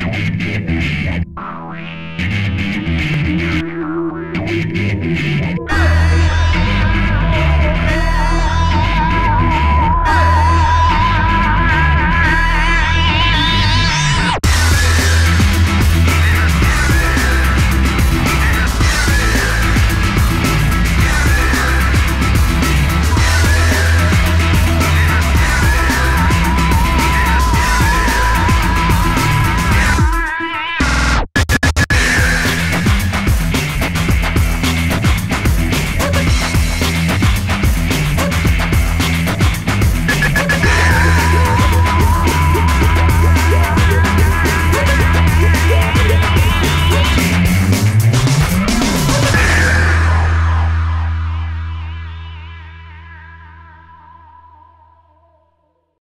Don't get me.